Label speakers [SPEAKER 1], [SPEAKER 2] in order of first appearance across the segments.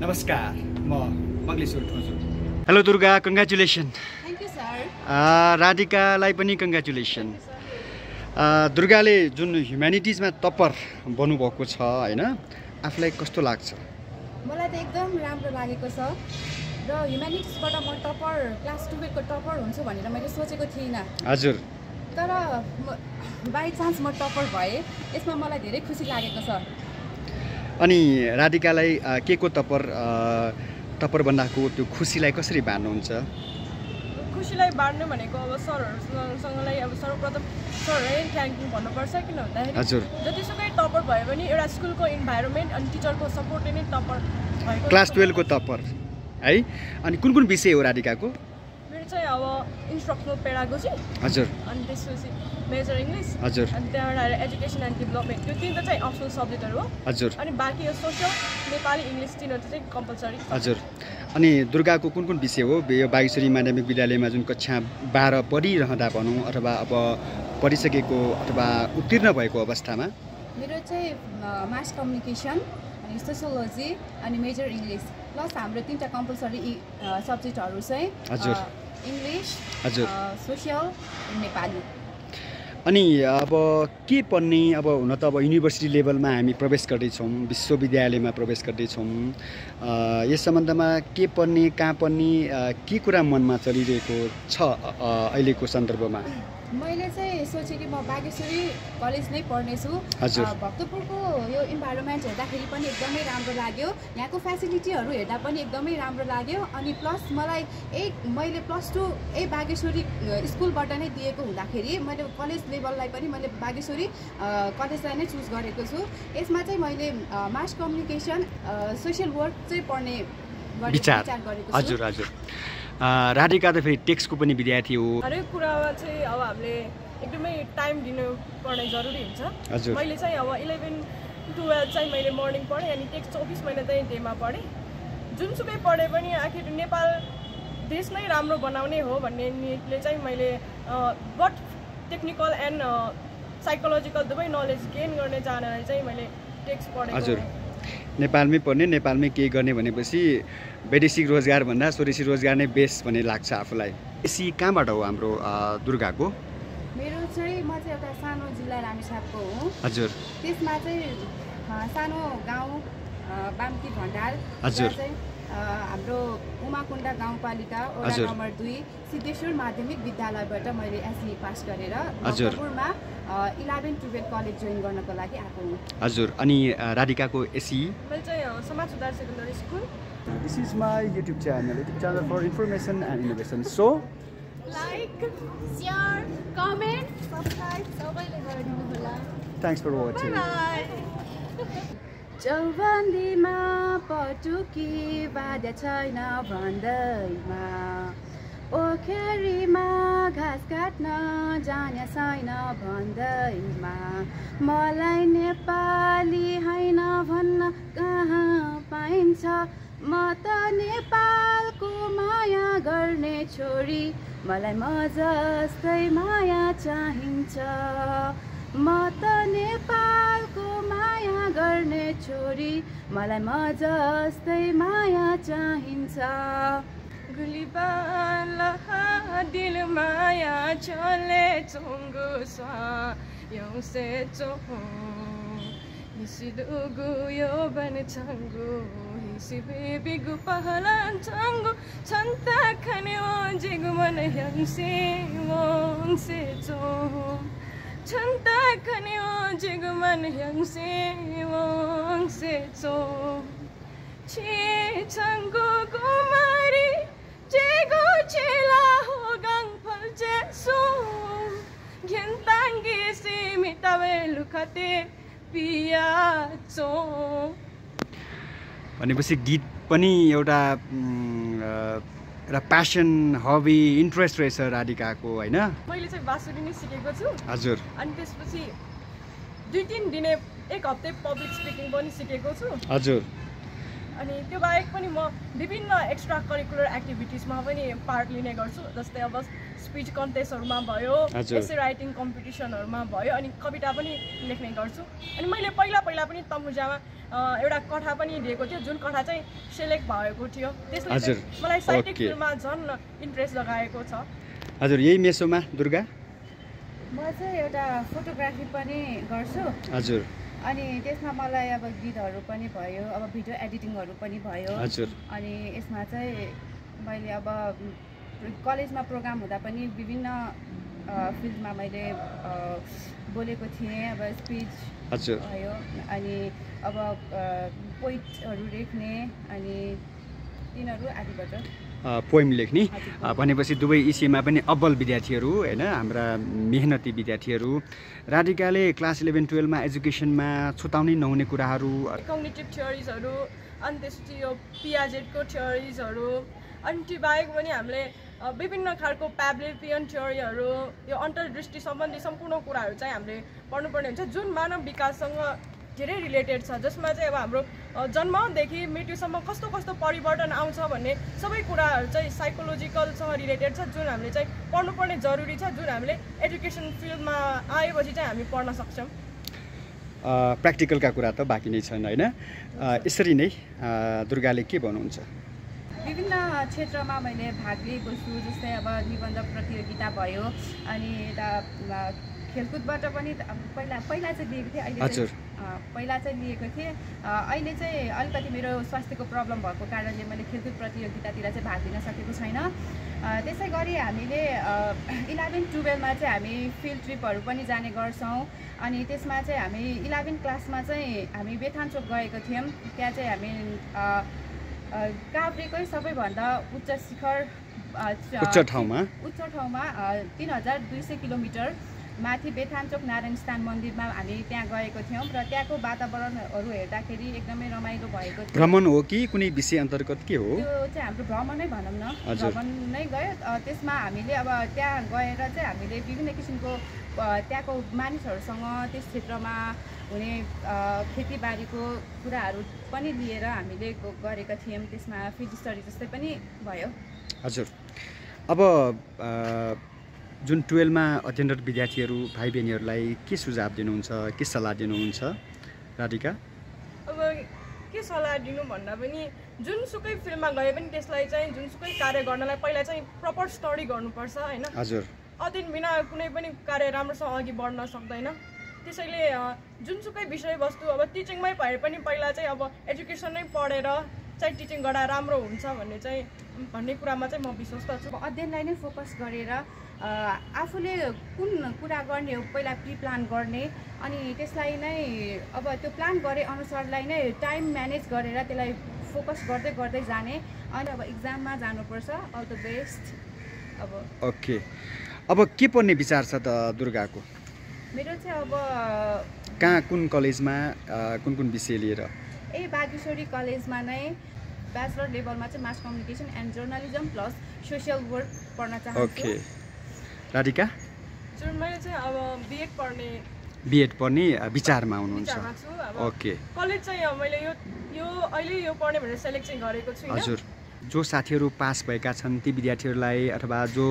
[SPEAKER 1] नमस्कार म Magleshwar Thoju. Hello Durga congratulation
[SPEAKER 2] thank you sir
[SPEAKER 1] राधिकालाई पनि कङ्ग्रेचुलेसन दुर्गाले जुन ह्युम्यानिटिजमा टप्पर बन्नुभएको छ होइन आफूलाई कस्तो लाग्छ?
[SPEAKER 2] मलाई त एकदम राम्रो लागेको छ। र ह्युम्यानिटिजबाट म टपर क्लास टुवेल्भको टपर हुन्छु भनेर मैले सोचेको थिइनँ।
[SPEAKER 1] हजुर।
[SPEAKER 2] तर बाई चान्स म टपर भएँ यसमा मलाई धेरै खुसी लागेको छ।
[SPEAKER 1] अनि राधिकालाई के को टप्पर अ, टप्पर बन्दाको त्यो खुसीलाई कसरी बाँड्नुहुन्छ
[SPEAKER 3] खुसीलाई बाँड्नु भनेको अब सरहरूसँगलाई अब सर्वप्रथम सरहरूलाई थ्याङ्क यू भन्नुपर्छ किन भन्दाखेरि
[SPEAKER 1] हजुर।
[SPEAKER 3] जतिसुकै टपर भए पनि एउटा स्कुलको इन्भाइरोमेन्ट अनि टिचरको सपोर्टले नै टपर
[SPEAKER 1] क्लास टुवेल्भको। टप्पर है? अनि कुन कुन विषय हो राधिकाको?
[SPEAKER 3] मेरो चाहिँ अब इन्स्ट्रक्सनल पेडागोजी।
[SPEAKER 1] हजुर।
[SPEAKER 3] अनि त्यसपछि मेजर इङ्ग्लिस
[SPEAKER 1] हजुर।
[SPEAKER 3] अनि त्यहाँबाट एजुकेसन एन्ड डेभलपमेन्ट त्यो तिनवटा चाहिँ अप्सनल सब्जेक्टहरू हो।
[SPEAKER 1] हजुर।
[SPEAKER 3] अनि बाँकी यो सोसियल नेपाली इङ्ग्लिस तिनीहरू चाहिँ कम्पलसरी
[SPEAKER 1] हजुर। अनि दुर्गाको कुन कुन विषय हो? यो बागेश्वरी माध्यमिक विद्यालयमा जुन कक्षा बाह्र पढिरहँदा भनौँ अथवा अब पढिसकेको अथवा उत्तीर्ण भएको अवस्थामा?
[SPEAKER 2] मेरो चाहिँ मास कम्युनिकेसन अनि सोसियोलोजी अनि मेजर इङ्ग्लिस प्लस हाम्रो तिनवटा कम्पलसरी सब्जेक्टहरू चाहिँ
[SPEAKER 1] हजुर।
[SPEAKER 2] इङ्ग्लिस
[SPEAKER 1] हजुर।
[SPEAKER 2] सोसियल नेपाली।
[SPEAKER 1] अनि अब के पढ्ने अब हुन त अब युनिभर्सिटी लेभलमा हामी प्रवेश गर्दैछौँ विश्वविद्यालयमा प्रवेश गर्दैछौँ। यस सम्बन्धमा के पढ्ने कहाँ पढ्ने अ, के कुरा मनमा चलिरहेको छ अहिलेको सन्दर्भमा?
[SPEAKER 2] मैले चाहिँ सोचेँ कि म बागेश्वरी कलेज नै पढ्नेछु। भक्तपुरको यो इन्भाइरोमेन्ट हेर्दाखेरि पनि एकदमै राम्रो लाग्यो। यहाँको फेसिलिटीहरू हेर्दा पनि एकदमै राम्रो लाग्यो। अनि प्लस मलाई एक मैले प्लस टू ए बागेश्वरी स्कुलबाट नै दिएको हुँदाखेरि मैले कलेज लेभललाई पनि मैले बागेश्वरी कलेजलाई नै चुज गरेको छु। यसमा चाहिँ मैले मास कम्युनिकेसन सोसियल वर्क चाहिँ पढ्ने
[SPEAKER 1] विचार
[SPEAKER 2] गरेको छु।
[SPEAKER 1] हजुर हजुर। राधिका त फेरि टेक्स्टको पनि विद्यार्थी हो।
[SPEAKER 3] हरेक कुरामा चाहिँ अब हामीले एकदमै टाइम दिनु पर्ने जरुरी हुन्छ।
[SPEAKER 1] हजुर।
[SPEAKER 3] मैले चाहिँ अब इलेभेन टुवेल्भ चाहिँ मैले मर्निङ पढेँ अनि टेक्स्ट चौबिस महिना चाहिँ डेमा पढेँ। जुनसुकै पढे पनि आखिर नेपाल देश नै राम्रो बनाउने हो भन्ने नियतले चाहिँ मैले बट टेक्निकल एन्ड साइकोलोजिकल दुवै नलेज गेन गर्ने चाहनाले चाहिँ मैले टेक्स्ट पढेको
[SPEAKER 1] हजुर। नेपालमै पढ्ने नेपालमै केही गर्ने भनेपछि वैदेशिक रोजगारभन्दा स्वदेशी रोजगार नै बेस्ट भन्ने लाग्छ आफूलाई बेसी कहाँबाट हो हाम्रो दुर्गाको
[SPEAKER 2] मेरो चाहिँ म चाहिँ एउटा सानो जिल्ला रामेछापको हो
[SPEAKER 1] हजुर
[SPEAKER 2] त्यसमा चाहिँ सानो गाउँ बाम्ती भण्डार
[SPEAKER 1] हजुर।
[SPEAKER 2] हाम्रो उमाकुण्डा गाउँपालिका वडा। नम्बर दुई सिद्धेश्वर माध्यमिक विद्यालयबाट मैले एसई पास गरेर
[SPEAKER 1] हजुर।
[SPEAKER 2] इलेभेन टुवेल्भ कलेज जोइन गर्नको लागि आएको हुँ।
[SPEAKER 1] हजुर अनि राधिकाको एसी
[SPEAKER 3] मैले चाहिँ Samaj Sudhar secondary school.
[SPEAKER 1] This is my YouTube channel YouTube channel for information and innovation so
[SPEAKER 4] like share comment subscribe सबैले गरिदिनु होला।
[SPEAKER 1] थ्याङ्क्स फर वाचिङ
[SPEAKER 2] चौबन्दीमा पटुकी बाध्य छैन भन्दैमा। ओखेरीमा घाँस काट्न जाने छैन भन्दैमा। मलाई नेपाली होइन भन्न कहाँ पाइन्छ? म त नेपालको माया गर्ने छोरी। मलाई म जस्तै माया चाहिन्छ। म त नेपालको माया गर्ने छोरी। मलाई म जस्तै माया चाहिन्छ।
[SPEAKER 3] गुलिबाला दिल माया चले चोङ्गो सा यौसे चो हिसिदुगु यो बन चङ्गु हिसी बेबी गु पहलान चङ्गु छन्ता खने ओ जिगु मन यंसे वोंसे चो छन्ता खने ओ जिगु मन यंसे वोंसे चो छि छङ्गु कुमारी सिमी तवे लुखते पियाचो।
[SPEAKER 1] भनेपछि गीत पनि एउटा एउटा प्यासन हबी इन्ट्रेस्ट रहेछ राधिकाको होइन?
[SPEAKER 3] मैले चाहिँ बाँसुरी नै सिकेको छु।
[SPEAKER 1] हजुर।
[SPEAKER 3] अनि त्यसपछि दुई तिन दिने एक हप्ते पब्लिक स्पिकिङ पनि सिकेको छु।
[SPEAKER 1] हजुर।
[SPEAKER 3] अनि त्यो बाहेक पनि म विभिन्न एक्स्ट्रा करिकुलर एक्टिभिटिजमा पनि पार्ट लिने गर्छु जस्तै अब स्पिच कन्टेस्टहरूमा भयो। एसे राइटिङ कम्पिटिसनहरूमा भयो अनि कविता पनि लेख्ने गर्छु। अनि मैले पहिला पहिला पनि तमुजामा एउटा कथा पनि दिएको थियो जुन कथा चाहिँ सेलेक्ट भएको थियो। त्यसले मलाई साहित्यिक
[SPEAKER 1] ओके।
[SPEAKER 3] फिल्ममा झन् इन्ट्रेस्ट जगाएको छ।
[SPEAKER 1] हजुर यही मेसोमा दुर्गा?
[SPEAKER 2] म चाहिँ एउटा फोटोग्राफी पनि गर्छु।
[SPEAKER 1] हजुर।
[SPEAKER 2] अनि त्यसमा मलाई अब गीतहरू पनि भयो अब भिडियो एडिटिङहरू पनि भयो।
[SPEAKER 1] हजुर।
[SPEAKER 2] अनि यसमा चाहिँ मैले अब कलेजमा प्रोग्राम हुँदा पनि विभिन्न फिल्डमा मैले बोलेको थिएँ अब स्पिच भयो। अनि अब पोइटहरू लेख्ने अनि तिनीहरू आदिबाट।
[SPEAKER 1] अ, पोइम लेख्ने। भनेपछि दुवै इसीमा पनि अब्बल विद्यार्थीहरू होइन? हाम्रा मेहनती विद्यार्थीहरू। राधिकाले क्लास इलेभेन टुवेल्भमा एजुकेसनमा छुटाउनै नहुने कुराहरू।
[SPEAKER 3] कग्निटिभ थ्योरिजहरू अनि त्यसपछि यो पियाजेटको थ्योरिजहरू अनि त्यो बाहेक पनि हामीले विभिन्न खालको प्याब्लेपियन थ्योरीहरू यो अन्तर्दृष्टि सम्बन्धी सम्पूर्ण कुराहरू चाहिँ हामीले पढ्नुपर्ने हुन्छ। जुन मानव विकाससँग धेरै रिलेटेड छ जसमा चाहिँ अब हाम्रो जन्मदेखि मृत्युसम्म कस्तो कस्तो परिवर्तन आउँछ भन्ने सबै कुराहरू चाहिँ साइकोलोजिकलसँग रिलेटेड छ जुन हामीले चाहिँ पढ्नुपर्ने जरुरी छ जुन हामीले एजुकेसन फिल्डमा आएपछि चाहिँ हामी पढ्न सक्छौँ।
[SPEAKER 1] अ, प्र्याक्टिकलका कुरा त बाँकी नै छन् होइन? अ, यसरी नै अ, दुर्गाले के भन्नुहुन्छ?
[SPEAKER 2] विभिन्न क्षेत्रमा मैले भाग लिएको छु जस्तै अब निबन्ध प्रतियोगिता भयो अनि यता खेलकुदबाट पनि पहिला पहिला चाहिँ लिएको थिएँ अहिले पहिला चाहिँ लिएको थिएँ। अहिले चाहिँ अलिकति मेरो स्वास्थ्यको प्रब्लम भएको कारणले मैले खेलकुद प्रतियोगितातिर चाहिँ भाग लिन सकेको छैन। त्यसै गरी हामीले इलेभेन टुवेल्भमा चाहिँ हामी फिल्ड ट्रिपहरू पनि जाने गर्छौँ। अनि त्यसमा चाहिँ हामी इलेभेन क्लासमा चाहिँ हामी बेथान चोक गएको थियौँ। त्यहाँ चाहिँ हामी काभ्रेकै सबैभन्दा उच्च शिखर
[SPEAKER 1] उच्च ठाउँमा?
[SPEAKER 2] उच्च ठाउँमा तिन हजार दुई सय किलोमिटर। माथि बेथानचोक नारायण स्थान मन्दिरमा हामी त्यहाँ गएको थियौँ र त्यहाँको वातावरणहरू हेर्दाखेरि एकदमै रमाइलो भएको थियो।
[SPEAKER 1] भ्रमण हो कि कुनै विषय अन्तर्गत के हो?
[SPEAKER 2] त्यो चाहिँ हाम्रो भ्रमणै भनौँ न। भ्रमण नै गयो। त्यसमा हामीले अब त्यहाँ गएर चाहिँ हामीले विभिन्न किसिमको त्यहाँको मानिसहरूसँग त्यस क्षेत्रमा हुने खेतीबारीको कुराहरू पनि लिएर हामीले गरेका थियौँ। त्यसमा फिल्ड स्टडी जस्तै पनि भयो।
[SPEAKER 1] हजुर। अब जुन टुवेल्भमा अध्ययनरत विद्यार्थीहरू भाइ बहिनीहरूलाई के सुझाव दिनुहुन्छ के सल्लाह दिनुहुन्छ राधिका?
[SPEAKER 3] अब के सल्लाह दिनु भन्दा पनि जुनसुकै फिल्डमा गए पनि त्यसलाई चाहिँ जुनसुकै कार्य गर्नलाई पहिला चाहिँ प्रपर स्टडी गर्नुपर्छ होइन?
[SPEAKER 1] हजुर।
[SPEAKER 3] अध्ययन बिना कुनै पनि कार्य राम्रोसँग अघि बढ्न सक्दैन। त्यसैले जुनसुकै विषयवस्तु अब टिचिङमै भए पनि पहिला चाहिँ अब एजुकेसन नै पढेर चाहिँ टिचिङ गर्दा राम्रो हुन्छ भन्ने चाहिँ भन्ने कुरामा चाहिँ म विश्वस्त छु।
[SPEAKER 2] अब अध्ययनलाई नै फोकस गरेर आफूले कुन कुरा गर्ने हो पहिला प्रि प्लान गर्ने अनि त्यसलाई नै अब त्यो प्लान गरे अनुसारलाई नै टाइम म्यानेज गरेर त्यसलाई फोकस गर्दै गर्दै जाने। अनि अब इक्जाममा जानुपर्छ अल द बेस्ट। अब
[SPEAKER 1] ओके। अब के पढ्ने विचार छ त दुर्गाको?
[SPEAKER 2] मेरो चाहिँ अब
[SPEAKER 1] कहाँ कुन कलेजमा कुन कुन विषय लिएर?
[SPEAKER 2] ए बागेश्वरी कलेजमा नै। ब्याचलर लेभलमा चाहिँ mass communication and journalism plus social work पढ्न
[SPEAKER 1] ओके।
[SPEAKER 2] चाहन्छु
[SPEAKER 1] राधिका?
[SPEAKER 3] मैले चाहिँ अब बिएड पढ्ने
[SPEAKER 1] बिएड पढ्ने विचारमा हुनुहुन्छ।
[SPEAKER 3] छु
[SPEAKER 1] ओके।
[SPEAKER 3] कलेज चाहिँ अब मैले यो यो अहिले यो पढ्ने भनेर सेलेक्ट चाहिँ गरेको छुइनँ।
[SPEAKER 1] हजुर। जो साथीहरू पास भएका छन् ती विद्यार्थीहरूलाई अथवा जो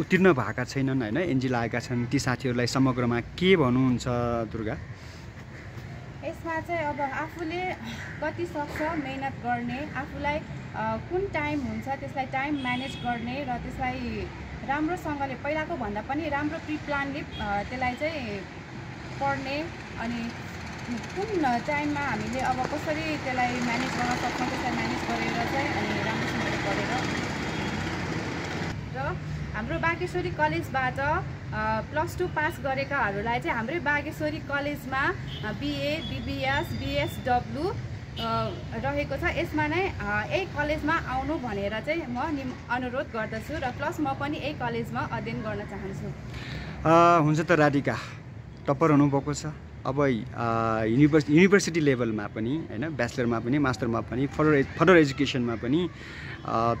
[SPEAKER 1] उत्तीर्ण भएका छैनन् होइन एनजी लागेका छन् ती साथीहरूलाई समग्रमा के भन्नुहुन्छ दुर्गा?
[SPEAKER 2] यसमा चाहिँ अब आफूले कति सक्छ मेहनत गर्ने आफूलाई कुन टाइम हुन्छ त्यसलाई टाइम म्यानेज गर्ने र त्यसलाई राम्रोसँगले पहिलाको भन्दा पनि राम्रो प्रि प्लानले अ, त्यसलाई चाहिँ पढ्ने अनि कुन टाइममा हामीले अब कसरी त्यसलाई म्यानेज गर्न सक्छौँ त्यसलाई म्यानेज गरेर चाहिँ अनि राम्रोसँगले पढेर। र हाम्रो बागेश्वरी कलेजबाट प्लस टू पास गरेकाहरूलाई चाहिँ हाम्रै बागेश्वरी कलेजमा बिए बिबिएस बिएसडब्लु रहेको छ। यसमा नै यही कलेजमा आउनु भनेर चाहिँ म निम अनुरोध गर्दछु र प्लस म पनि यही कलेजमा अध्ययन गर्न चाहन्छु।
[SPEAKER 1] हुन्छ त राधिका। टप्पर हुनुभएको छ। अब युनिभर्स युनिभर्सिटी लेभलमा पनि होइन ब्याचलरमा पनि मास्टरमा पनि फर्दर एज फर्दर एजुकेसनमा पनि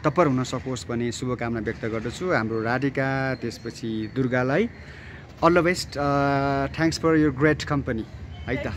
[SPEAKER 1] टप्पर हुन सकोस् भन्ने शुभकामना व्यक्त गर्दछु। हाम्रो राधिका त्यसपछि दुर्गालाई। All the best thanks for your great company है त।